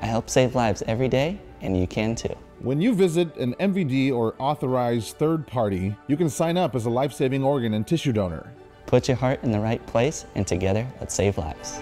I help save lives every day, and you can too. When you visit an MVD or authorized third party, you can sign up as a life saving organ and tissue donor. Put your heart in the right place, and together, let's save lives.